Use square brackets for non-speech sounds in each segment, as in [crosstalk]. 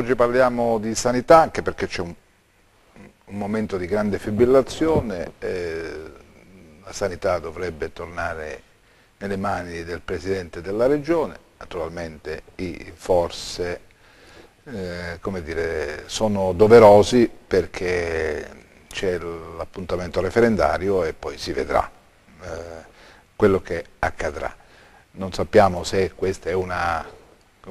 Oggi parliamo di sanità anche perché c'è un, un, momento di grande fibrillazione, eh, la sanità dovrebbe tornare nelle mani del Presidente della Regione, naturalmente i forse eh, dire, sono doverosi perché c'è l'appuntamento referendario e poi si vedrà eh, quello che accadrà. Non sappiamo se questo è una,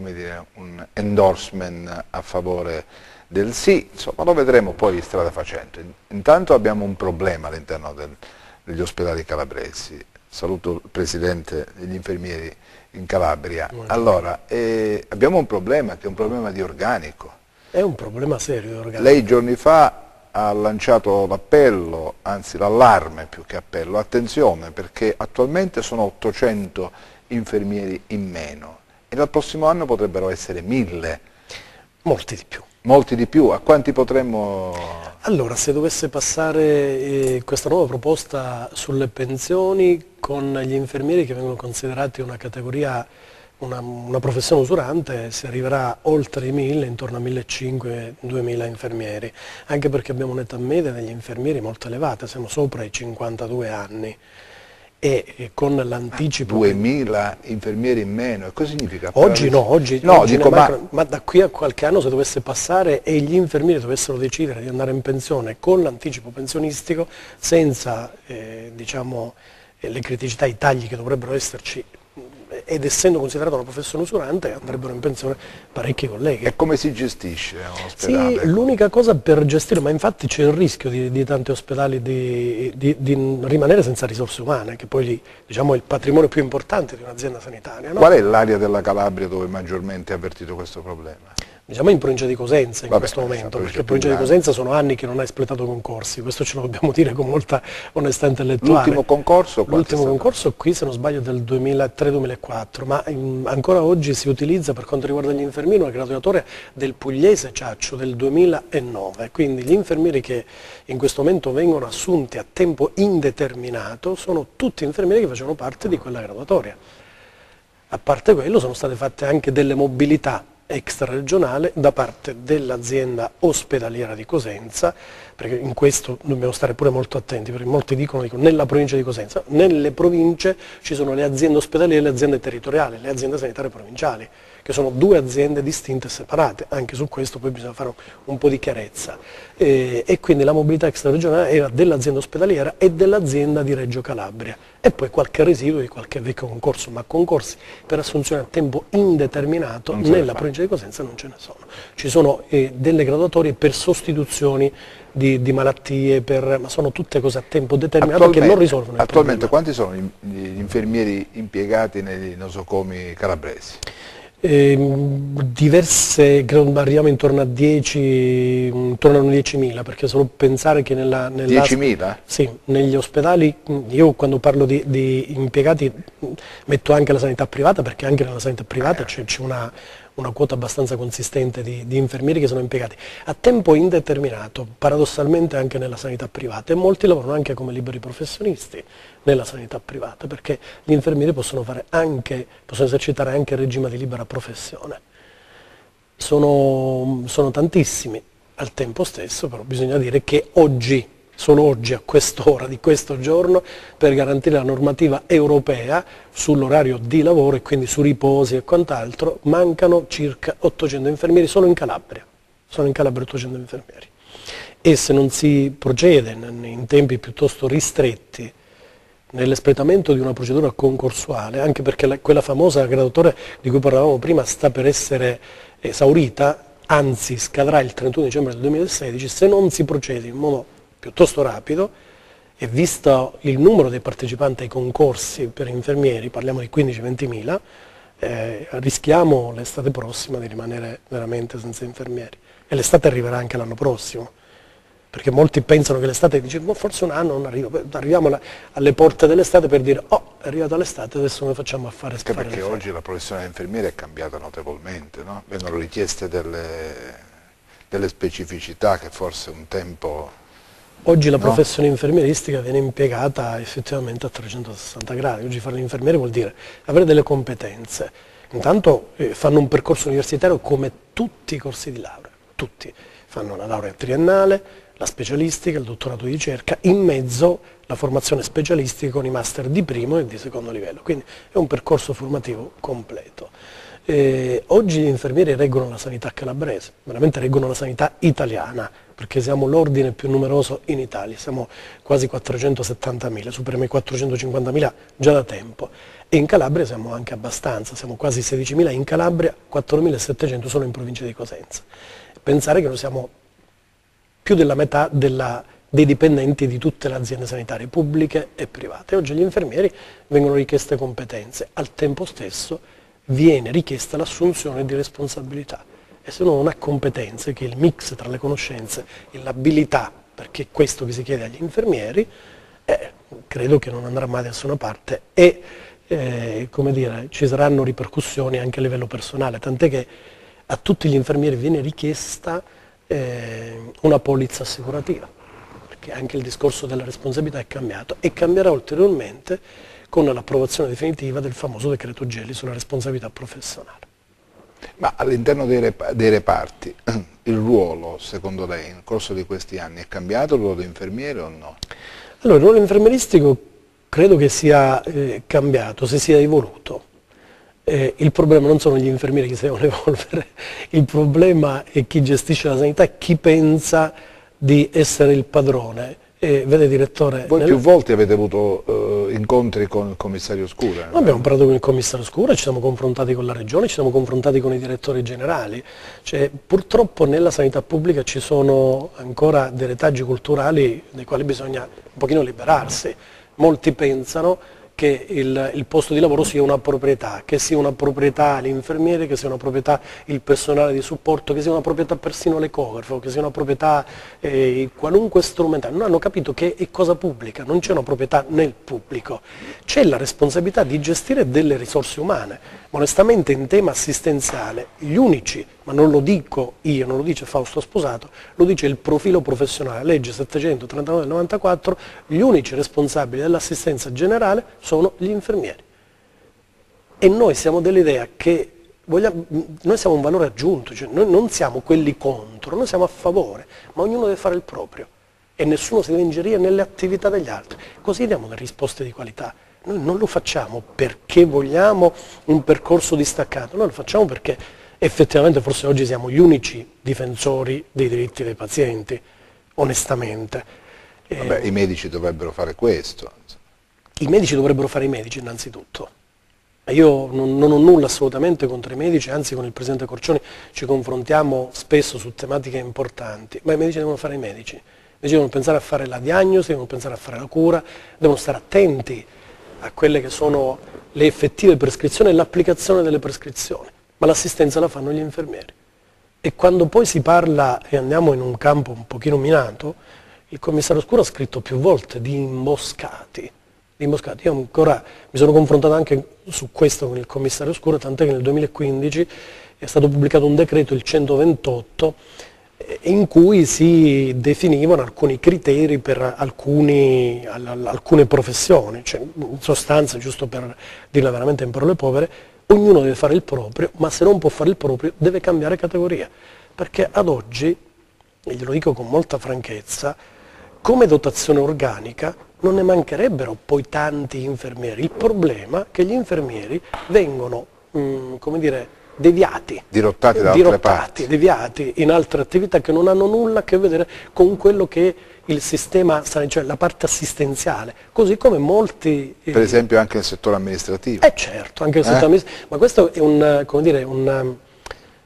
dire, un endorsement a favore del sì, insomma lo vedremo poi strada facendo. Intanto abbiamo un problema all'interno del, degli ospedali calabresi. Saluto il Presidente degli infermieri in Calabria. Allora, eh, abbiamo un problema che è un problema di organico. È un problema serio di organico. Lei giorni fa ha lanciato l'appello, anzi l'allarme più che appello, attenzione perché attualmente sono 800 infermieri in meno e dal prossimo anno potrebbero essere 1000. Molti di più. Molti di più, a quanti potremmo... Allora, se dovesse passare eh, questa nuova proposta sulle pensioni con gli infermieri che vengono considerati una categoria una, una, professione usurante si arriverà oltre i 1000, intorno a 1500-2000 infermieri, anche perché abbiamo un'età media degli infermieri molto elevata, siamo sopra i 52 anni e con l'anticipo... 2000 infermieri in meno, e cosa significa? Oggi no, oggi, no, oggi dico, ma... ma... da qui a qualche anno se dovesse passare e gli infermieri dovessero decidere di andare in pensione con l'anticipo pensionistico, senza eh, diciamo, le criticità, i tagli che dovrebbero esserci ed essendo considerata una professione usurante andrebbero in pensione parecchi colleghi. E come si gestisce un ospedale? Sì, l'unica cosa per gestire, ma infatti c'è il rischio di, di tanti ospedali di, di, di, rimanere senza risorse umane, che poi diciamo, è il patrimonio più importante di un'azienda sanitaria. No? Qual è l'area della Calabria dove maggiormente è avvertito questo problema? Diciamo in provincia di Cosenza in Vabbè, questo momento, perché in provincia di Cosenza sono anni che non ha espletato concorsi, questo ce lo dobbiamo [laughs] dire con molta onestà intellettuale. L'ultimo concorso? L'ultimo concorso qui se non sbaglio del 2003-2004, ma in, ancora oggi si utilizza per quanto riguarda gli infermieri una graduatoria del Pugliese Ciaccio del 2009, quindi gli infermieri che in questo momento vengono assunti a tempo indeterminato sono tutti infermieri che facevano parte di quella graduatoria. A parte quello sono state fatte anche delle mobilità extraregionale da parte dell'azienda ospedaliera di Cosenza, perché in questo dobbiamo stare pure molto attenti, perché molti dicono, dicono nella provincia di Cosenza, nelle province ci sono le aziende ospedaliere e le aziende territoriali, le aziende sanitarie provinciali che sono due aziende distinte e separate, anche su questo poi bisogna fare un po' di chiarezza. E, e quindi la mobilità extraregionale era dell'azienda ospedaliera e dell'azienda di Reggio Calabria e poi qualche residuo di qualche vecchio concorso, ma concorsi per assunzione a tempo indeterminato nella provincia di Cosenza non ce ne sono. Ci sono eh, delle graduatorie per sostituzioni di, di malattie, per, ma sono tutte cose a tempo determinato che non risolvono il Attualmente quanti sono gli infermieri impiegati nei nosocomi calabresi? Eh, diverse, credo arriviamo intorno a 10, intorno a 10.000, perché solo pensare che nella... nella 10.000? Sì, negli ospedali, io quando parlo di, di, impiegati metto anche la sanità privata, perché anche nella sanità privata c'è una, una quota abbastanza consistente di, di, infermieri che sono impiegati a tempo indeterminato, paradossalmente anche nella sanità privata e molti lavorano anche come liberi professionisti nella sanità privata perché gli infermieri possono, anche, possono esercitare anche il regime di libera professione. Sono, sono tantissimi, al tempo stesso però bisogna dire che oggi sono oggi a quest'ora di questo giorno per garantire la normativa europea sull'orario di lavoro e quindi su riposi e quant'altro, mancano circa 800 infermieri solo in Calabria, sono in Calabria 800 infermieri. E se non si procede in tempi piuttosto ristretti nell'espletamento di una procedura concorsuale, anche perché la, quella famosa graduatoria di cui parlavamo prima sta per essere esaurita, anzi scadrà il 31 dicembre del 2016, se non si procede in modo piuttosto rapido e visto il numero dei partecipanti ai concorsi per infermieri, parliamo di 15-20 mila, eh, rischiamo l'estate prossima di rimanere veramente senza infermieri e l'estate arriverà anche l'anno prossimo perché molti pensano che l'estate dice forse un anno non arriva, arriviamo alle porte dell'estate per dire oh è arrivata l'estate adesso come facciamo a fare Anche perché oggi la professione infermiere è cambiata notevolmente, no? vengono richieste delle, delle specificità che forse un tempo Oggi la no. professione infermieristica viene impiegata effettivamente a 360 gradi, oggi fare l'infermiere vuol dire avere delle competenze, Intanto eh, fanno un percorso universitario come tutti i corsi di laurea, tutti. Fanno la laurea triennale, la specialistica, il dottorato di ricerca, in mezzo la formazione specialistica con i master di primo e di secondo livello. Quindi è un percorso formativo completo. Eh, oggi gli infermieri reggono la sanità calabrese, veramente reggono la sanità italiana, perché siamo l'ordine più numeroso in Italia, siamo quasi 470.000, superiamo i 450.000 già da tempo. E in Calabria siamo anche abbastanza, siamo quasi 16.000 in Calabria, 4.700 solo in provincia di Cosenza. Pensare che noi siamo più della metà della, dei dipendenti di tutte le aziende sanitarie pubbliche e private. Oggi agli infermieri vengono richieste competenze, al tempo stesso viene richiesta l'assunzione di responsabilità. E se uno non ha competenze, che il mix tra le conoscenze e l'abilità, perché è questo che si chiede agli infermieri, eh, credo che non andrà mai da nessuna parte. E eh, dire, ci saranno ripercussioni anche a livello personale, tant'è che a tutti gli infermieri viene richiesta eh, una polizza assicurativa, perché anche il discorso della responsabilità è cambiato e cambierà ulteriormente con l'approvazione definitiva del famoso decreto Gelli sulla responsabilità professionale. Ma all'interno dei, rep dei, reparti, [clears throat] il ruolo, secondo lei, nel corso di questi anni è cambiato il ruolo di infermiere o no? Allora, il ruolo infermieristico credo che sia eh, cambiato, si sia evoluto. Eh, il problema non sono gli infermieri che si devono [laughs] evolvere, il problema è chi gestisce la sanità chi pensa di essere il padrone e, vede direttore... Voi nel... più volte avete avuto uh, incontri con il commissario Scura? Noi abbiamo parlato con il commissario Scura, ci siamo confrontati con la regione, ci siamo confrontati con i direttori generali. Cioè, purtroppo nella sanità pubblica ci sono ancora dei retaggi culturali dei quali bisogna un pochino liberarsi. Molti pensano che il, il, posto di lavoro sia una proprietà, che sia una proprietà l'infermiere, che sia una proprietà il personale di supporto, che sia una proprietà persino l'ecografo, che sia una proprietà eh, qualunque strumentale. Non hanno capito che è cosa pubblica, non c'è una proprietà nel pubblico, c'è la responsabilità di gestire delle risorse umane. Onestamente in tema assistenziale gli unici, ma non lo dico io, non lo dice Fausto Sposato, lo dice il profilo professionale, legge 739 del 94, gli unici responsabili dell'assistenza generale sono gli infermieri. E noi siamo dell'idea che vogliamo, noi siamo un valore aggiunto, cioè noi non siamo quelli contro, noi siamo a favore, ma ognuno deve fare il proprio e nessuno si deve ingerire nelle attività degli altri. Così diamo delle risposte di qualità. Noi non lo facciamo perché vogliamo un percorso distaccato, noi lo facciamo perché effettivamente forse oggi siamo gli unici difensori dei diritti dei pazienti, onestamente. Vabbè, eh, I medici dovrebbero fare questo. I medici dovrebbero fare i medici innanzitutto. Io non, non, ho nulla assolutamente contro i medici, anzi con il Presidente Corcioni ci confrontiamo spesso su tematiche importanti, ma i medici devono fare i medici. I medici devono pensare a fare la diagnosi, devono pensare a fare la cura, devono stare attenti a quelle che sono le effettive prescrizioni e l'applicazione delle prescrizioni, ma l'assistenza la fanno gli infermieri. E quando poi si parla, e andiamo in un campo un pochino minato, il commissario Scuro ha scritto più volte di imboscati, di imboscati. Io ancora mi sono confrontato anche su questo con il commissario Scuro, tant'è che nel 2015 è stato pubblicato un decreto, il 128, in cui si definivano alcuni criteri per alcuni, alcune professioni, cioè, in sostanza, giusto per dirla veramente in parole povere, ognuno deve fare il proprio, ma se non può fare il proprio deve cambiare categoria, perché ad oggi, e glielo dico con molta franchezza, come dotazione organica non ne mancherebbero poi tanti infermieri, il problema è che gli infermieri vengono, mh, mm, come dire, deviati, dirottati, da dirottati deviati in altre attività che non hanno nulla a che vedere con quello che il sistema, cioè la parte assistenziale, così come molti... Eh, per esempio anche nel settore amministrativo. Eh certo, anche nel settore eh? amministrativo, ma questo è un, dire, un,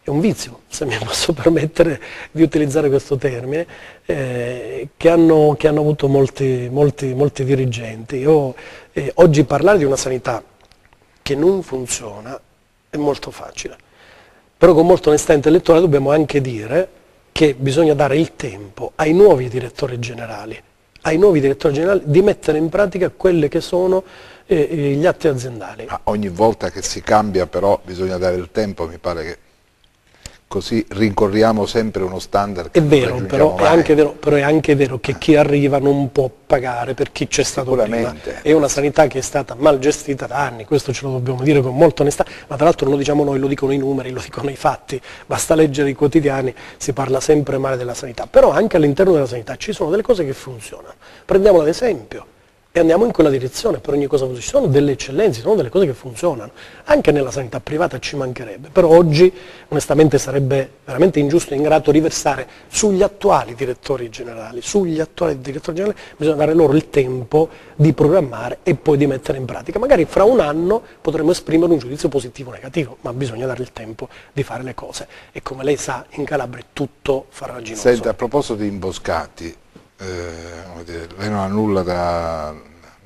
è un, vizio, se mi [laughs] posso permettere di utilizzare questo termine, eh, che, hanno, che, hanno, avuto molti, molti, molti dirigenti. Io, eh, oggi parlare di una sanità che non funziona è molto facile. Però con molta onestà intellettuale dobbiamo anche dire che bisogna dare il tempo ai nuovi direttori generali, ai nuovi direttori generali di mettere in pratica quelle che sono eh, gli atti aziendali. Ma ogni volta che si cambia però bisogna dare il tempo, mi pare che così rincorriamo sempre uno standard che è vero, però è, anche vero, però è anche vero che chi arriva non può pagare per chi c'è stato prima. È una sanità che è stata mal gestita da anni, questo ce lo dobbiamo dire con molta onestà, ma tra l'altro non lo diciamo noi, lo dicono i numeri, lo dicono i fatti, basta leggere i quotidiani, si parla sempre male della sanità, però anche all'interno della sanità ci sono delle cose che funzionano. Prendiamolo ad esempio, e andiamo in quella direzione, per ogni cosa ci sono delle eccellenze, sono delle cose che funzionano, anche nella sanità privata ci mancherebbe, però oggi onestamente sarebbe veramente ingiusto e ingrato riversare sugli attuali direttori generali, sugli attuali direttori generali bisogna dare loro il tempo di programmare e poi di mettere in pratica, magari fra un anno potremo esprimere un giudizio positivo o negativo, ma bisogna dare il tempo di fare le cose. E come lei sa in Calabria è tutto farraginoso. Senta, a proposito di imboscati, eh, lei non ha nulla da,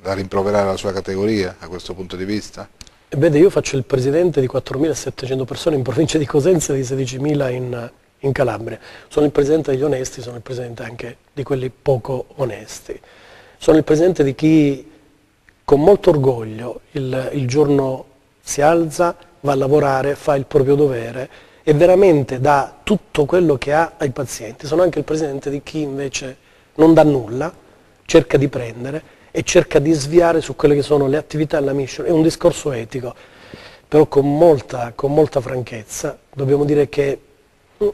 da rimproverare alla sua categoria a questo punto di vista? Vede, io faccio il presidente di 4.700 persone in provincia di Cosenza e di 16.000 in, in, Calabria. Sono il presidente degli onesti, sono il presidente anche di quelli poco onesti. Sono il presidente di chi con molto orgoglio il, il giorno si alza, va a lavorare, fa il proprio dovere e veramente dà tutto quello che ha ai pazienti. Sono anche il presidente di chi invece non dà nulla, cerca di prendere e cerca di sviare su quelle che sono le attività e la mission. È un discorso etico, però con molta, con molta franchezza dobbiamo dire che mm,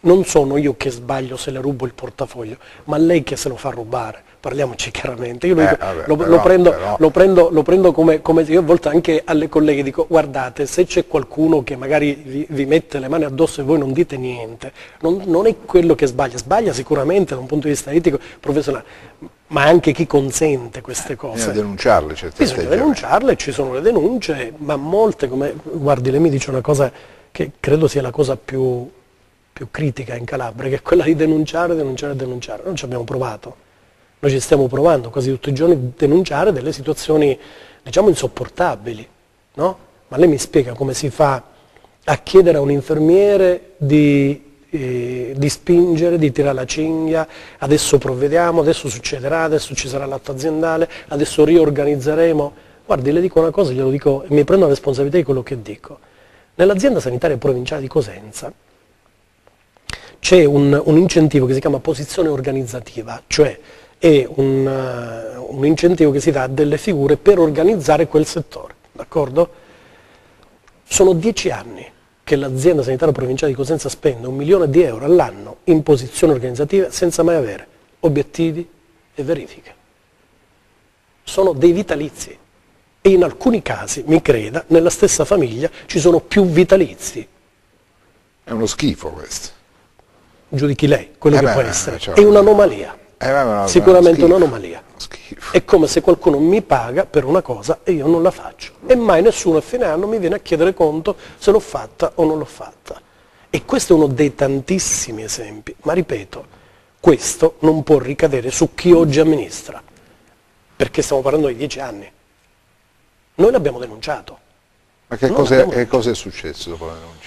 non sono io che sbaglio se le rubo il portafoglio, ma lei che se lo fa rubare parliamoci chiaramente, io lo, eh, vabbè, lo, però, lo, prendo, però... lo, prendo, lo prendo, come, come, io a volte anche alle colleghe dico guardate se c'è qualcuno che magari vi, vi, mette le mani addosso e voi non dite niente, non, non, è quello che sbaglia, sbaglia sicuramente da un punto di vista etico, professionale, ma anche chi consente queste cose. Bisogna denunciarle, certe Bisogna denunciarle, ci sono le denunce, ma molte come, guardi lei mi dice una cosa che credo sia la cosa più, più critica in Calabria, che è quella di denunciare, denunciare, denunciare. Non ci abbiamo provato noi ci stiamo provando quasi tutti i giorni a denunciare delle situazioni, diciamo, insopportabili, no? Ma lei mi spiega come si fa a chiedere a un infermiere di, eh, di spingere, di tirare la cinghia, adesso provvediamo, adesso succederà, adesso ci sarà l'atto aziendale, adesso riorganizzeremo. Guardi, le dico una cosa, glielo dico mi prendo la responsabilità di quello che dico. Nell'azienda sanitaria provinciale di Cosenza c'è un, un incentivo che si chiama posizione organizzativa, cioè è un, uh, un, incentivo che si dà a delle figure per organizzare quel settore, d'accordo? Sono dieci anni che l'azienda sanitaria provinciale di Cosenza spende un milione di euro all'anno in posizioni organizzative senza mai avere obiettivi e verifiche. Sono dei vitalizi e in alcuni casi, mi creda, nella stessa famiglia ci sono più vitalizi. È uno schifo questo. Giudichi lei, quello eh che beh, può essere. Cioè... È un'anomalia. Eh, Sicuramente un'anomalia. È come se qualcuno mi paga per una cosa e io non la faccio. E mai nessuno a fine anno mi viene a chiedere conto se l'ho fatta o non l'ho fatta. E questo è uno dei tantissimi esempi. Ma ripeto, questo non può ricadere su chi oggi amministra. Perché stiamo parlando di dieci anni. Noi l'abbiamo denunciato. Ma che cosa è successo dopo la denuncia?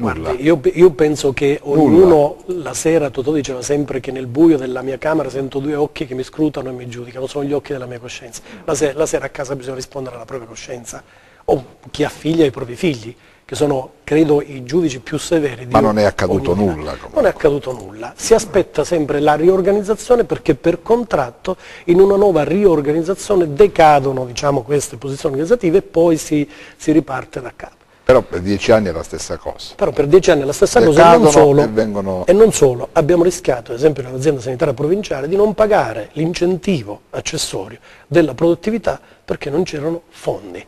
Guardi, io, io, penso che ognuno Nulla. la sera, Totò diceva sempre che nel buio della mia camera sento due occhi che mi scrutano e mi giudicano, sono gli occhi della mia coscienza. La sera, la sera a casa bisogna rispondere alla propria coscienza, o chi ha figli ai propri figli, che sono, credo, i giudici più severi di Ma non è accaduto nulla. Comunque. Non è accaduto nulla. Si aspetta sempre la riorganizzazione perché per contratto in una nuova riorganizzazione decadono diciamo, queste posizioni organizzative e poi si, si riparte da capo. Però per dieci anni è la stessa cosa. Però per dieci anni è la stessa cosa e non, solo, e, vengono... e non solo, abbiamo rischiato, ad esempio nell'azienda sanitaria provinciale, di non pagare l'incentivo accessorio della produttività perché non c'erano fondi.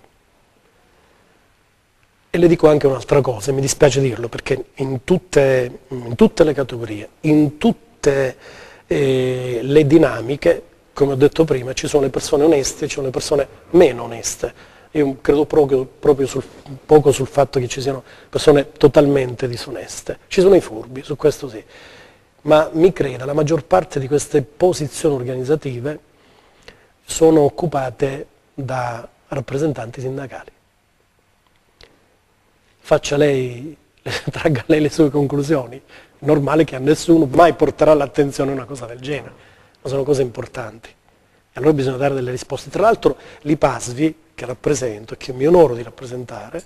E le dico anche un'altra cosa, e mi dispiace dirlo, perché in tutte, in tutte le categorie, in tutte eh, le dinamiche, come ho detto prima, ci sono le persone oneste e ci sono le persone meno oneste io credo proprio, proprio sul, poco sul fatto che ci siano persone totalmente disoneste. Ci sono i furbi, su questo sì. Ma mi creda, la maggior parte di queste posizioni organizzative sono occupate da rappresentanti sindacali. Faccia lei, [laughs] tragga lei le sue conclusioni. È normale che a nessuno mai porterà l'attenzione una cosa del genere, ma sono cose importanti. E allora bisogna dare delle risposte. Tra l'altro l'IPASVI che rappresento e che mi onoro di rappresentare,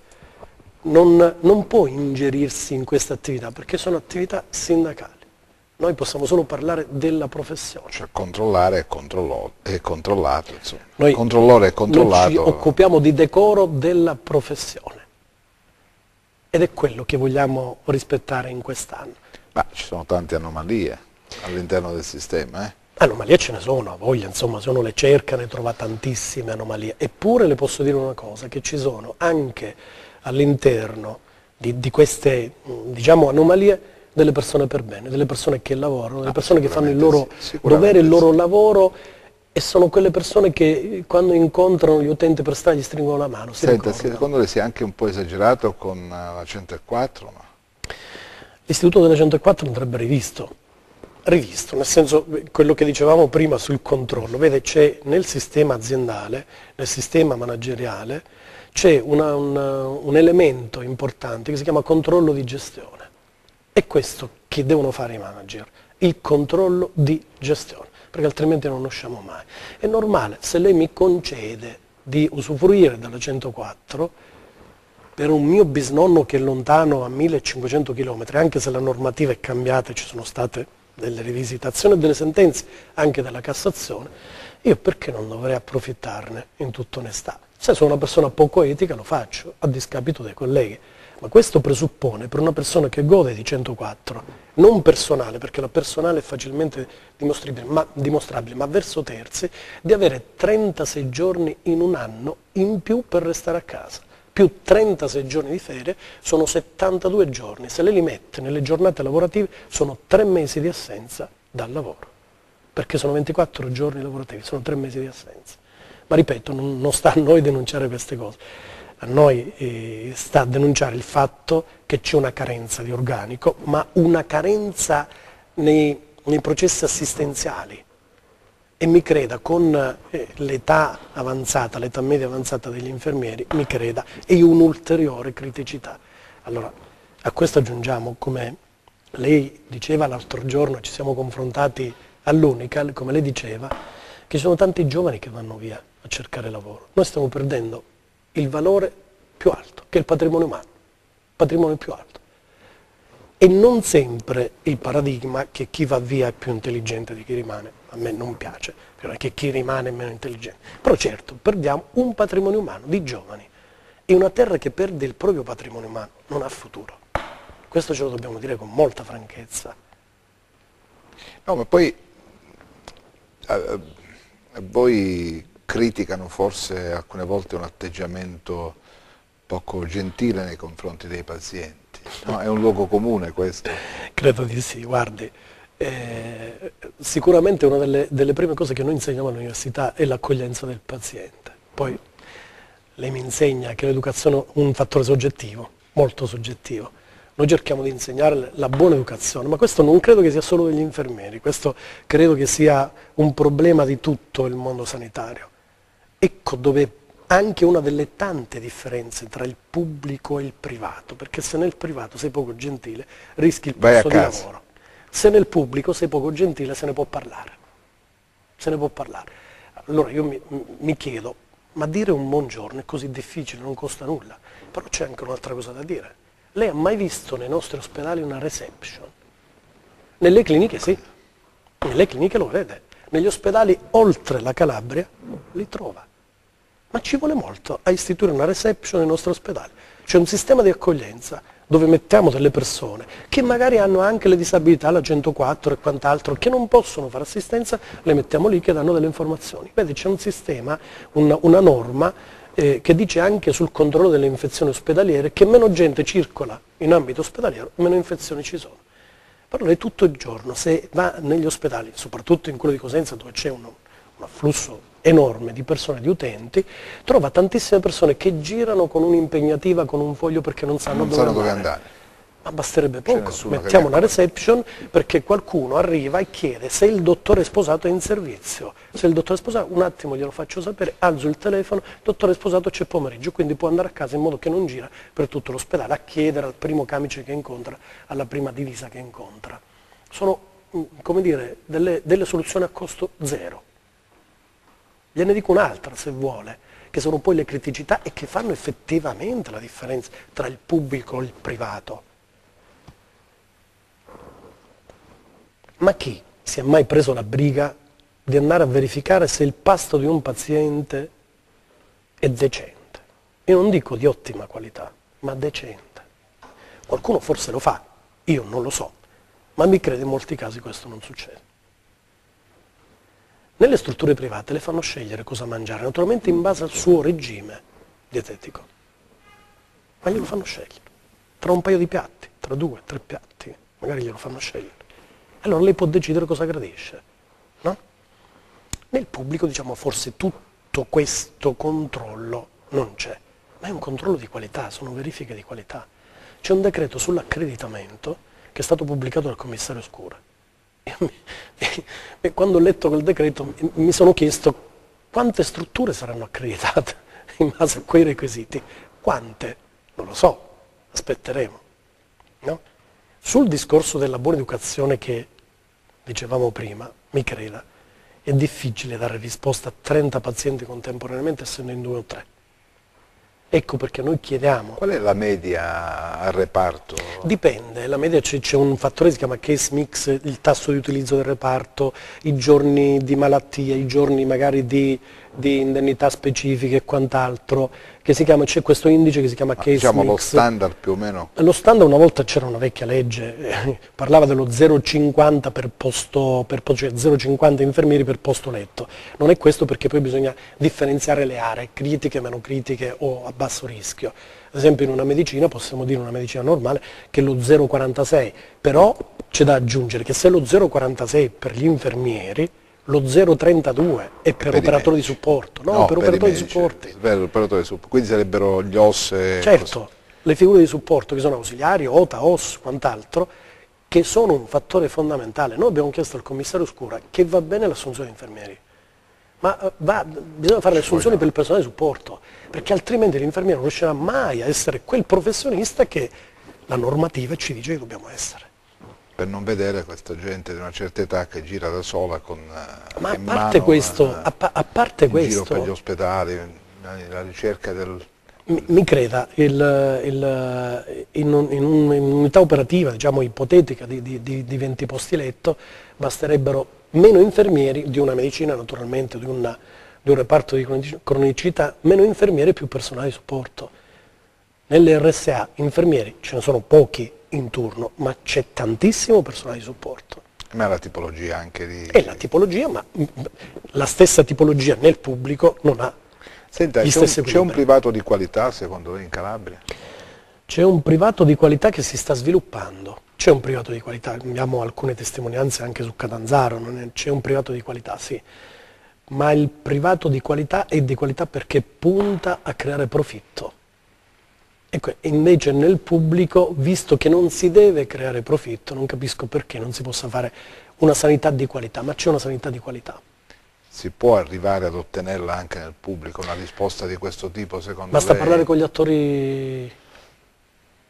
non, non può ingerirsi in queste attività perché sono attività sindacali. Noi possiamo solo parlare della professione. Cioè controllare e, controllo, e controllato, insomma. Noi controllore e controllato. Noi ci occupiamo di decoro della professione ed è quello che vogliamo rispettare in quest'anno. Ma ci sono tante anomalie all'interno del sistema, eh? Anomalie ce ne sono, a voglia, insomma, se uno le cerca ne trova tantissime anomalie. Eppure le posso dire una cosa, che ci sono anche all'interno di, di, queste diciamo, anomalie delle persone per bene, delle persone che lavorano, delle persone che fanno il loro sì, dovere, il loro lavoro e sono quelle persone che quando incontrano gli utenti per strada gli stringono la mano. Senta, secondo lei si è anche un po' esagerato con eh, la 104? No? L'istituto della 104 andrebbe rivisto rivisto, nel senso quello che dicevamo prima sul controllo, vede c'è nel sistema aziendale, nel sistema manageriale, c'è un, un elemento importante che si chiama controllo di gestione. È questo che devono fare i manager, il controllo di gestione, perché altrimenti non usciamo mai. È normale, se lei mi concede di usufruire della 104, per un mio bisnonno che è lontano a 1500 km, anche se la normativa è cambiata e ci sono state delle rivisitazioni e delle sentenze anche della Cassazione, io perché non dovrei approfittarne in tutta onestà? Se sono una persona poco etica lo faccio, a discapito dei colleghi, ma questo presuppone per una persona che gode di 104, non personale, perché la personale è facilmente dimostrabile ma, dimostrabile, ma verso terzi, di avere 36 giorni in un anno in più per restare a casa più 36 giorni di ferie sono 72 giorni, se lei li mette nelle giornate lavorative sono 3 mesi di assenza dal lavoro, perché sono 24 giorni lavorativi, sono 3 mesi di assenza. Ma ripeto, non, non sta a noi denunciare queste cose, a noi eh, sta a denunciare il fatto che c'è una carenza di organico, ma una carenza nei, nei processi assistenziali, e mi creda, con eh, l'età avanzata, l'età media avanzata degli infermieri, mi creda, è un'ulteriore criticità. Allora, a questo aggiungiamo, come lei diceva l'altro giorno, ci siamo confrontati all'Unical, come lei diceva, che ci sono tanti giovani che vanno via a cercare lavoro. Noi stiamo perdendo il valore più alto, che è il patrimonio umano, il patrimonio più alto. E non sempre il paradigma che chi va via è più intelligente di chi rimane a me non piace, perché chi rimane è meno intelligente. Però certo, perdiamo un patrimonio umano di giovani e una terra che perde il proprio patrimonio umano non ha futuro. Questo ce lo dobbiamo dire con molta franchezza. No, ma poi eh, voi criticano forse alcune volte un atteggiamento poco gentile nei confronti dei pazienti. No? È un luogo comune questo? Credo di sì, guardi. Eh, sicuramente una delle, delle, prime cose che noi insegniamo all'università è l'accoglienza del paziente. Poi lei mi insegna che l'educazione è un fattore soggettivo, molto soggettivo. Noi cerchiamo di insegnare la buona educazione, ma questo non credo che sia solo degli infermieri, questo credo che sia un problema di tutto il mondo sanitario. Ecco dove anche una delle tante differenze tra il pubblico e il privato, perché se nel privato sei poco gentile rischi il posto di lavoro. Se nel pubblico sei poco gentile se ne può parlare. Se ne può parlare. Allora io mi, mi chiedo, ma dire un buongiorno è così difficile, non costa nulla. Però c'è anche un'altra cosa da dire. Lei ha mai visto nei nostri ospedali una reception? Nelle cliniche sì, nelle cliniche lo vede. Negli ospedali oltre la Calabria li trova. Ma ci vuole molto a istituire una reception nei nostri ospedali. C'è un sistema di accoglienza dove mettiamo delle persone che magari hanno anche le disabilità, la 104 e quant'altro, che non possono fare assistenza, le mettiamo lì che danno delle informazioni. Vedi, c'è un sistema, una, una norma eh, che dice anche sul controllo delle infezioni ospedaliere che meno gente circola in ambito ospedaliero, meno infezioni ci sono. Però lei tutto il giorno, se va negli ospedali, soprattutto in quello di Cosenza dove c'è un, un afflusso enorme di persone, di utenti, trova tantissime persone che girano con un'impegnativa, con un foglio perché non sanno, non dove, sanno andare. dove, andare. Ma basterebbe poco, mettiamo una reception perché qualcuno arriva e chiede se il dottore sposato è in servizio. Se il dottore sposato, un attimo glielo faccio sapere, alzo il telefono, dottore sposato c'è pomeriggio, quindi può andare a casa in modo che non gira per tutto l'ospedale a chiedere al primo camice che incontra, alla prima divisa che incontra. Sono, mm, come dire, delle, delle soluzioni a costo zero. Gliene dico un'altra se vuole, che sono poi le criticità e che fanno effettivamente la differenza tra il pubblico e il privato. Ma chi si è mai preso la briga di andare a verificare se il pasto di un paziente è decente? Io non dico di ottima qualità, ma decente. Qualcuno forse lo fa, io non lo so, ma mi crede in molti casi questo non succede. Nelle strutture private le fanno scegliere cosa mangiare, naturalmente in base al suo regime dietetico, ma glielo fanno scegliere, tra un paio di piatti, tra due, tre piatti, magari glielo fanno scegliere. Allora lei può decidere cosa gradisce. No? Nel pubblico diciamo forse tutto questo controllo non c'è, ma è un controllo di qualità, sono verifiche di qualità. C'è un decreto sull'accreditamento che è stato pubblicato dal commissario Scura quando ho letto quel decreto mi sono chiesto quante strutture saranno accreditate [laughs] in base a quei requisiti. Quante? Non lo so, aspetteremo. No? Sul discorso della buona educazione che dicevamo prima, mi creda, è difficile dare risposta a 30 pazienti contemporaneamente essendo in due o tre. Ecco perché noi chiediamo... Qual è la media al reparto? Dipende, la media c'è un fattore che si chiama case mix, il tasso di utilizzo del reparto, i giorni di malattia, i giorni magari di, di indennità specifiche e quant'altro, che si chiama, c'è questo indice che si chiama case diciamo mix. lo standard più o meno? Lo standard una volta c'era una vecchia legge, eh, [laughs] parlava dello 0,50 per posto, per, cioè 0,50 infermieri per posto letto. Non è questo perché poi bisogna differenziare le aree, critiche, meno critiche o a basso rischio. Ad esempio in una medicina, possiamo dire una medicina normale, che è lo 0,46, però c'è da aggiungere che se lo 0,46 per gli infermieri, lo 032 è per, per operatori di supporto, no, no per, per operatori di supporto. Per operatori di supporto. Quindi sarebbero gli OS Certo, così. le figure di supporto che sono ausiliari, OTA, OS, quant'altro, che sono un fattore fondamentale. Noi abbiamo chiesto al commissario Scura che va bene l'assunzione di infermieri, ma eh, va, bisogna fare le assunzioni per il personale di supporto, perché altrimenti l'infermiere non riuscirà mai a essere quel professionista che la normativa ci dice che dobbiamo essere per non vedere questa gente di una certa età che gira da sola con eh, Ma a parte questo, una- a, pa- a parte in giro questo, per gli ospedali, la, ricerca del... mi, mi creda, il- il- in, un- in un- un'unità operativa, diciamo ipotetica di, di- di- di 20 posti letto, basterebbero meno infermieri di una medicina naturalmente, di, una- di un reparto di cronici- cronicità, meno infermieri e più personale di supporto. Nelle RSA infermieri ce ne sono pochi in turno, ma c'è tantissimo personale di supporto. Ma la tipologia anche di... È la tipologia, ma la stessa tipologia nel pubblico non ha Senta, gli c'è un, stessi c'è un privato di qualità secondo lei in Calabria? C'è un privato di qualità che si sta sviluppando, c'è un privato di qualità, abbiamo alcune testimonianze anche su Catanzaro, è- c'è un privato di qualità, sì, ma il privato di qualità è di qualità perché punta a creare profitto. Ecco, invece nel pubblico, visto che non si deve creare profitto, non capisco perché non si possa fare una sanità di qualità, ma c'è una sanità di qualità. Si può arrivare ad ottenerla anche nel pubblico, una risposta di questo tipo secondo Basta lei? parlare con gli attori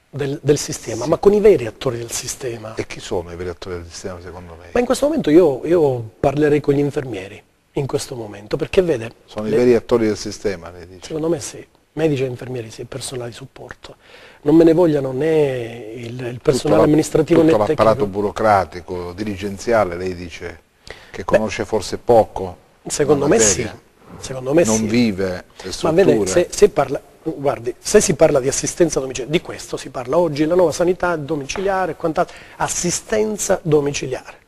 del, del sistema, ma con i veri attori del sistema. E chi sono i veri attori del sistema secondo lei? Ma in questo momento io, io parlerei con gli infermieri, in questo momento, perché vede, Sono le- i veri attori del sistema, lei dice? secondo me sì, medici e infermieri sì, personale di supporto. Non me ne vogliano né il, il personale Tutto la- amministrativo tutto né l'apparato tecnico. burocratico, dirigenziale, lei dice che conosce forse poco Secondo la me sì, secondo me non sì. vive le Ma strutture. vede, se, se parla, guardi, se si parla di assistenza domiciliare, di questo si parla oggi, la nuova sanità domiciliare e quant'altro, assistenza domiciliare.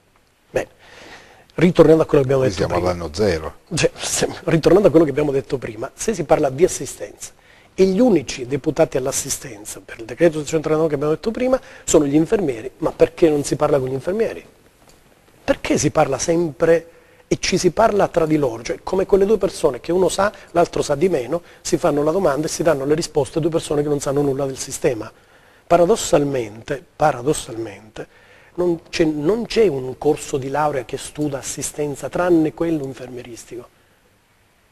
Ritornando a quello che abbiamo detto siamo prima. all'anno zero. Cioè, se- ritornando a quello che abbiamo detto prima, se si parla di assistenza e gli unici deputati all'assistenza per il decreto 639 che abbiamo detto prima sono gli infermieri, ma perché non si parla con gli infermieri? Perché si parla sempre e ci si parla tra di loro? Cioè, come quelle due persone che uno sa, l'altro sa di meno, si fanno la domanda e si danno le risposte a due persone che non sanno nulla del sistema. Paradossalmente, paradossalmente non c'è, un corso di laurea che studia assistenza tranne quello infermieristico.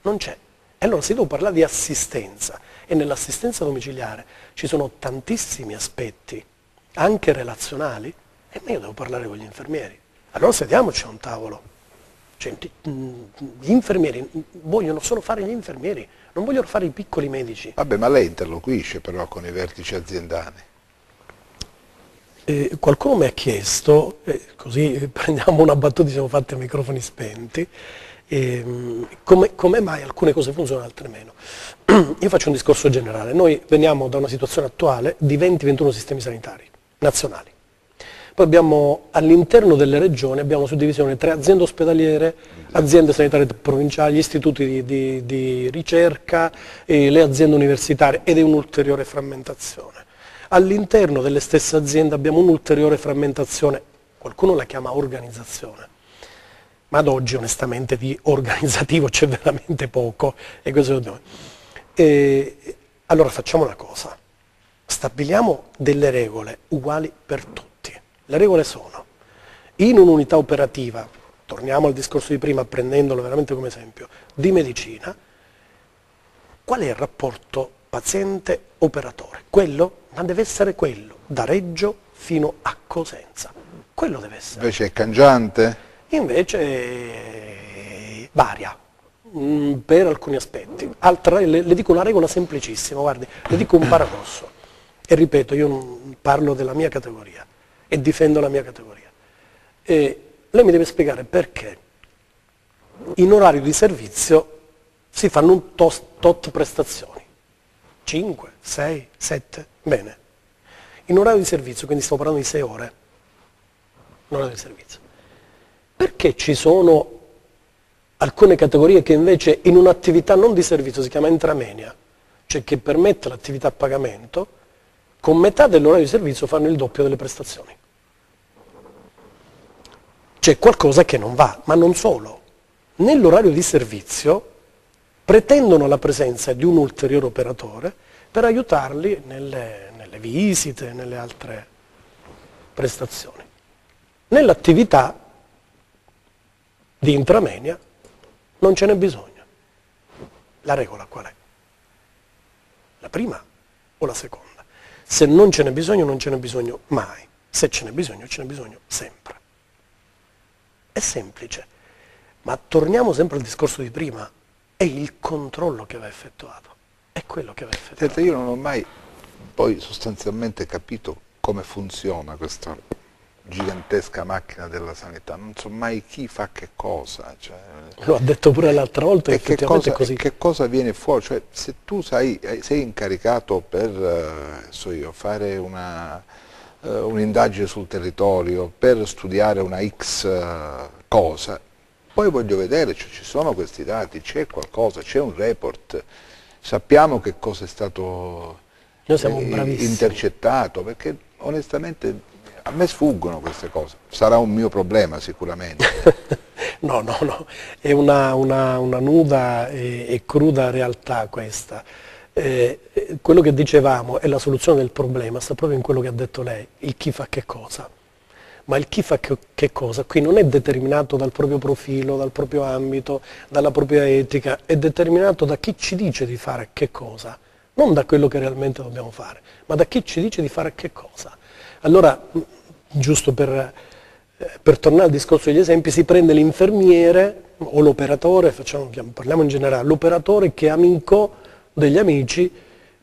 Non c'è. E allora se devo parlare di assistenza e nell'assistenza domiciliare ci sono tantissimi aspetti, anche relazionali, e io devo parlare con gli infermieri. Allora sediamoci a un tavolo. Cioè, gli infermieri vogliono solo fare gli infermieri, non vogliono fare i piccoli medici. Vabbè, ma lei interloquisce però con i vertici aziendali. Eh, qualcuno mi ha chiesto, eh, così [laughs] prendiamo una battuta, siamo fatti a microfoni spenti, eh, come, mai alcune cose funzionano e altre meno. [clears throat] Io faccio un discorso generale, noi veniamo da una situazione attuale di 20-21 sistemi sanitari nazionali. Poi abbiamo all'interno delle regioni abbiamo suddivisione tra aziende ospedaliere, aziende sanitarie provinciali, istituti di, di, di ricerca, le aziende universitarie ed è un'ulteriore frammentazione. All'interno delle stesse aziende abbiamo un'ulteriore frammentazione, qualcuno la chiama organizzazione, ma ad oggi onestamente di organizzativo c'è veramente poco. E e, allora facciamo una cosa, stabiliamo delle regole uguali per tutti le regole sono, in un'unità operativa, torniamo al discorso di prima prendendolo veramente come esempio, di medicina, qual è il rapporto paziente-operatore? Quello, ma deve essere quello, da Reggio fino a Cosenza. Quello deve essere. Invece è cangiante? Invece eh, varia mm, per alcuni aspetti. Altra, le, le, dico una regola semplicissima, guardi, le dico un paradosso. E ripeto, io parlo della mia categoria e difendo la mia categoria. E lei mi deve spiegare perché in orario di servizio si fanno un tot, tot prestazioni. 5, 6, 7, bene. In orario di servizio, quindi stiamo parlando di 6 ore, in orario di servizio. Perché ci sono alcune categorie che invece in un'attività non di servizio, si chiama intramenia, cioè che permette l'attività a pagamento, con metà dell'orario di servizio fanno il doppio delle prestazioni. C'è qualcosa che non va, ma non solo. Nell'orario di servizio pretendono la presenza di un ulteriore operatore per aiutarli nelle, nelle visite, nelle altre prestazioni. Nell'attività di intramenia non ce n'è bisogno. La regola qual è? La prima o la seconda? Se non ce n'è bisogno, non ce n'è bisogno mai. Se ce n'è bisogno, ce n'è bisogno sempre. È semplice. Ma torniamo sempre al discorso di prima. È il controllo che va effettuato. È quello che va effettuato. Senta, io non ho mai poi sostanzialmente capito come funziona questa gigantesca macchina della sanità, non so mai chi fa che cosa. Cioè, Lo ha detto pure l'altra volta, e che cosa, così. che cosa viene fuori? Cioè, se tu sei, eh, sei incaricato per eh, so io, fare uh, un'indagine sul territorio, per studiare una X uh, cosa, poi voglio vedere, cioè, ci sono questi dati, c'è qualcosa, c'è un report, sappiamo che cosa è stato intercettato, perché onestamente a me sfuggono queste cose, sarà un mio problema sicuramente. [laughs] no, no, no, è una, una, una nuda e, e, cruda realtà questa. Eh, quello che dicevamo è la soluzione del problema, sta proprio in quello che ha detto lei, il chi fa che cosa. Ma il chi fa che, che cosa qui non è determinato dal proprio profilo, dal proprio ambito, dalla propria etica, è determinato da chi ci dice di fare che cosa, non da quello che realmente dobbiamo fare, ma da chi ci dice di fare che cosa. Allora, giusto per, per tornare al discorso degli esempi, si prende l'infermiere o l'operatore, parliamo in generale, l'operatore che è amico degli amici,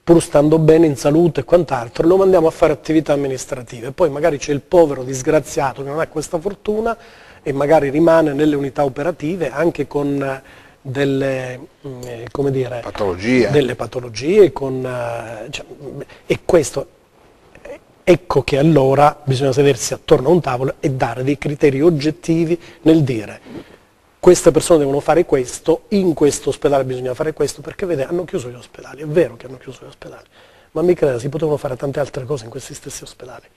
pur stando bene in salute e quant'altro, lo mandiamo a fare attività amministrative. Poi magari c'è il povero disgraziato che non ha questa fortuna e magari rimane nelle unità operative anche con delle, mm, dire, patologie. delle patologie con, cioè, e questo Ecco che allora bisogna sedersi attorno a un tavolo e dare dei criteri oggettivi nel dire queste persone devono fare questo, in questo ospedale bisogna fare questo, perché vede, hanno chiuso gli ospedali, è vero che hanno chiuso gli ospedali, ma mi creda, si potevano fare tante altre cose in questi stessi ospedali.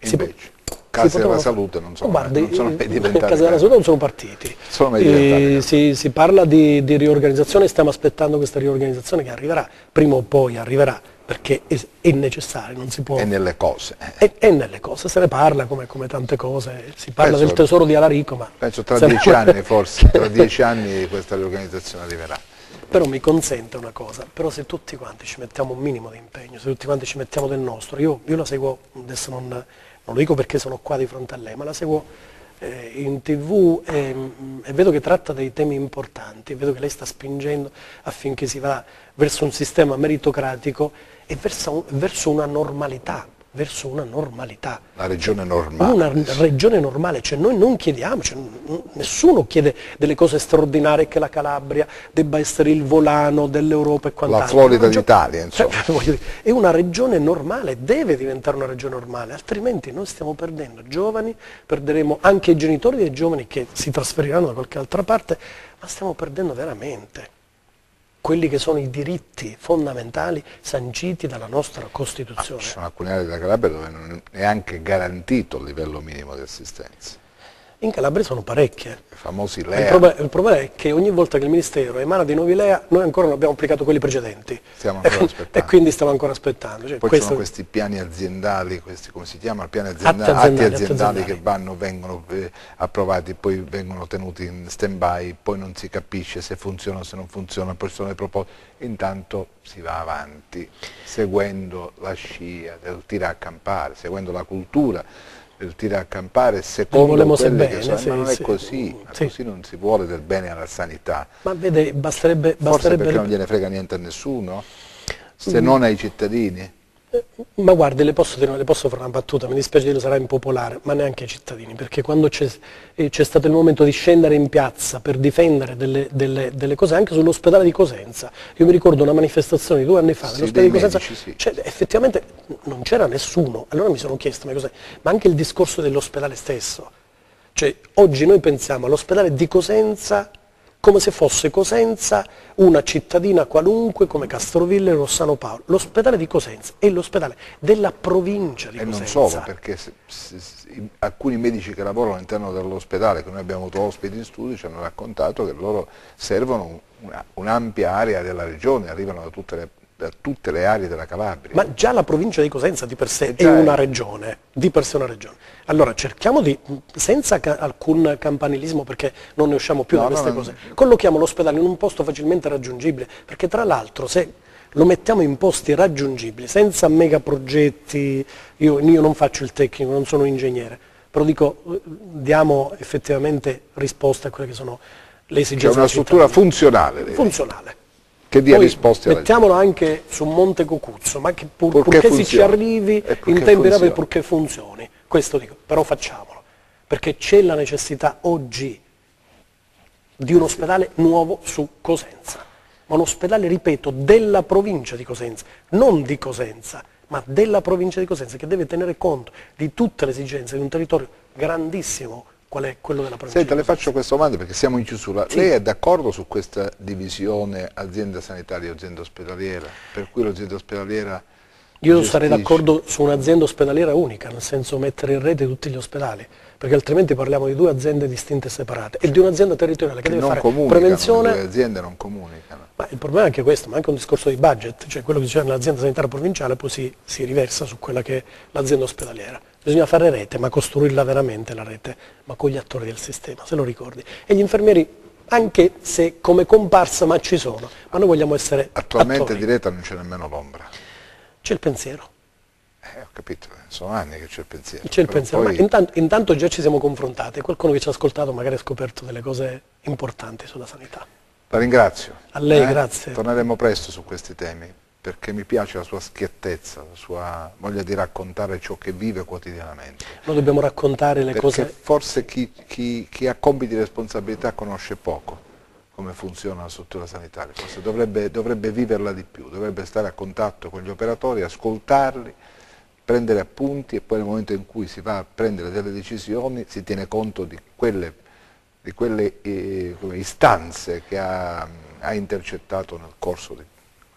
Invece, case della salute non sono, guardi, non sono mai diventate. case della salute non sono partiti. Sono mai si, si, parla di, di riorganizzazione, stiamo aspettando questa riorganizzazione che arriverà, prima o poi arriverà perché è, è necessario, non si può... È nelle cose. È, è nelle cose, se ne parla come, come tante cose, si parla penso, del tesoro di Alarico, ma... Penso tra dieci anni forse, tra [laughs] dieci anni questa riorganizzazione arriverà. Però mi consente una cosa, però se tutti quanti ci mettiamo un minimo di impegno, se tutti quanti ci mettiamo del nostro, io, io la seguo, adesso non, non lo dico perché sono qua di fronte a lei, ma la seguo eh, in tv e, e, vedo che tratta dei temi importanti, vedo che lei sta spingendo affinché si va verso un sistema meritocratico e verso, verso una normalità verso una normalità. La regione normale. Una regione normale, cioè noi non chiediamo, cioè nessuno chiede delle cose straordinarie che la Calabria debba essere il volano dell'Europa e quant'altro. La Florida d'Italia, [laughs] insomma. Cioè, è una regione normale, deve diventare una regione normale, altrimenti noi stiamo perdendo giovani, perderemo anche i genitori dei giovani che si trasferiranno da qualche altra parte, ma stiamo perdendo veramente quelli che sono i diritti fondamentali sanciti dalla nostra Costituzione. Ah, ci sono alcune aree della Calabria dove non è neanche garantito il livello minimo di assistenza. In Calabria sono parecchie. I famosi LEA. Il, prob il, problema è che ogni volta che il Ministero emana dei nuovi LEA, noi ancora non abbiamo applicato quelli precedenti. Stiamo ancora aspettando. E quindi stiamo ancora aspettando. Cioè, Poi questo... ci sono questi piani aziendali, questi, come si chiamano? Piani aziendali, atti aziendali, atti aziendali, aziendali. che vanno, vengono eh, approvati, poi vengono tenuti in stand-by, poi non si capisce se funzionano, se non funzionano, poi sono le proposte. Intanto si va avanti, seguendo la scia del tira a campare, seguendo la cultura il tira a campare secondo quelle bene, che sono, sì, ma non sì. è così, sì. così non si vuole del bene alla sanità. Ma vede, basterebbe... basterebbe Forse perché non gliene frega niente a nessuno, se mm. non ai cittadini. Ma guardi, le posso, le posso, fare una battuta, mi dispiace dirlo, sarà impopolare, ma neanche ai cittadini, perché quando c'è eh, stato il momento di scendere in piazza per difendere delle, delle, delle, cose, anche sull'ospedale di Cosenza, io mi ricordo una manifestazione di due anni fa, sì, nell'ospedale di Cosenza, medici, sì. cioè, effettivamente non c'era nessuno, allora mi sono chiesto, ma cos'è? Ma anche il discorso dell'ospedale stesso, cioè oggi noi pensiamo all'ospedale di Cosenza come se fosse Cosenza una cittadina qualunque come Castroville e Rossano Paolo. L'ospedale di Cosenza è l'ospedale della provincia di e Cosenza. E non solo, perché se, se, se, alcuni medici che lavorano all'interno dell'ospedale, che noi abbiamo avuto ospiti in studio, ci hanno raccontato che loro servono un'ampia area della regione, arrivano da tutte le da tutte le aree della Calabria. Ma già la provincia di Cosenza di per sé è una regione, di per sé una regione. Allora cerchiamo di, senza ca alcun campanilismo perché non ne usciamo più no, da queste no, cose, no. collochiamo l'ospedale in un posto facilmente raggiungibile, perché tra l'altro se lo mettiamo in posti raggiungibili, senza megaprogetti, io, io non faccio il tecnico, non sono un ingegnere, però dico diamo effettivamente risposta a quelle che sono le esigenze. C'è una struttura funzionale. Funzionale che dia Poi risposte mettiamolo anche su Monte Cocuzzo, ma che pur, purché, purché si ci arrivi in tempi rapidi purché funzioni. Questo dico, però facciamolo, perché c'è la necessità oggi di un ospedale nuovo su Cosenza, ma un ospedale, ripeto, della provincia di Cosenza, non di Cosenza, ma della provincia di Cosenza, che deve tenere conto di tutte le esigenze di un territorio grandissimo qual è quello della provincia? Senta, le faccio questa domanda perché siamo in chiusura. Sì. Lei è d'accordo su questa divisione azienda sanitaria e azienda ospedaliera? Per cui l'azienda ospedaliera io gestisce... sarei d'accordo su un'azienda ospedaliera unica, nel senso mettere in rete tutti gli ospedali, perché altrimenti parliamo di due aziende distinte e separate e di un'azienda territoriale che, che deve fare prevenzione. Le aziende non comunicano. Ma il problema è anche questo, ma anche un discorso di budget, cioè quello che succede nell'azienda sanitaria provinciale poi si, si riversa su quella che è l'azienda ospedaliera. Bisogna fare rete, ma costruirla veramente la rete, ma con gli attori del sistema, se lo ricordi. E gli infermieri, anche se come comparsa, ma ci sono, ma noi vogliamo essere Attualmente attori. di rete non c'è nemmeno l'ombra. C'è il pensiero. Eh, ho capito, sono anni che c'è il pensiero. C'è il pensiero, poi... ma intanto, intanto, già ci siamo confrontati, qualcuno che ci ha ascoltato magari ha scoperto delle cose importanti sulla sanità. La ringrazio. A lei, eh? grazie. Torneremo presto su questi temi perché mi piace la sua schiettezza, la sua voglia di raccontare ciò che vive quotidianamente. Noi dobbiamo raccontare le perché cose... forse chi, chi, chi, ha compiti di responsabilità conosce poco come funziona la struttura sanitaria, forse dovrebbe, dovrebbe viverla di più, dovrebbe stare a contatto con gli operatori, ascoltarli, prendere appunti e poi nel momento in cui si va a prendere delle decisioni si tiene conto di quelle, di quelle eh, istanze che ha, ha intercettato nel corso di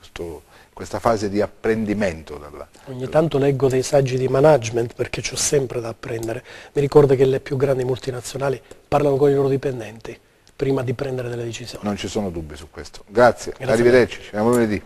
questo questa fase di apprendimento. Dalla... Ogni tanto leggo dei saggi di management perché c'ho sempre da apprendere. Mi ricordo che le più grandi multinazionali parlano con i loro dipendenti prima di prendere delle decisioni. Non ci sono dubbi su questo. Grazie, Grazie arrivederci, ci vediamo lunedì.